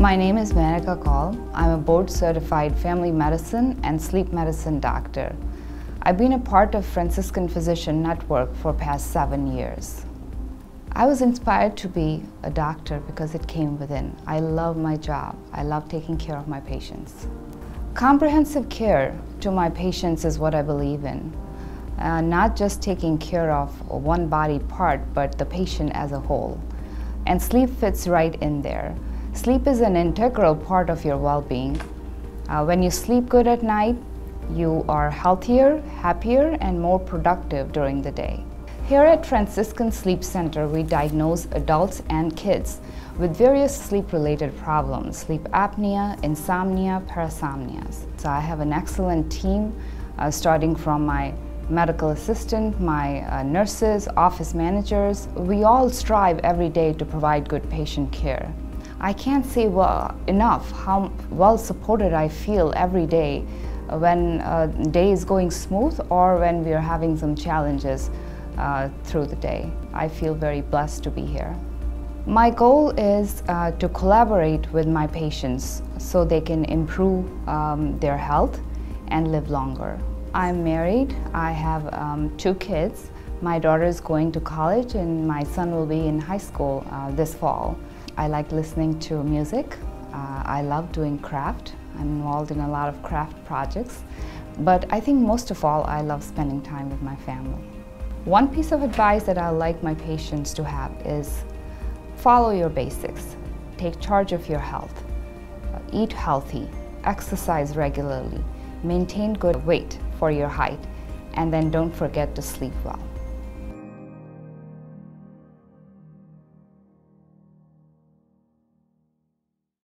My name is Maneka Kaul. I'm a board certified family medicine and sleep medicine doctor. I've been a part of Franciscan Physician Network for past seven years. I was inspired to be a doctor because it came within. I love my job. I love taking care of my patients. Comprehensive care to my patients is what I believe in. Uh, not just taking care of one body part, but the patient as a whole. And sleep fits right in there. Sleep is an integral part of your well-being. Uh, when you sleep good at night, you are healthier, happier, and more productive during the day. Here at Franciscan Sleep Center, we diagnose adults and kids with various sleep-related problems, sleep apnea, insomnia, parasomnias. So I have an excellent team, uh, starting from my medical assistant, my uh, nurses, office managers. We all strive every day to provide good patient care. I can't say well enough how well supported I feel every day when a day is going smooth or when we are having some challenges uh, through the day. I feel very blessed to be here. My goal is uh, to collaborate with my patients so they can improve um, their health and live longer. I'm married. I have um, two kids. My daughter is going to college and my son will be in high school uh, this fall. I like listening to music. Uh, I love doing craft. I'm involved in a lot of craft projects. But I think most of all, I love spending time with my family. One piece of advice that I like my patients to have is follow your basics. Take charge of your health. Uh, eat healthy. Exercise regularly. Maintain good weight for your height. And then don't forget to sleep well.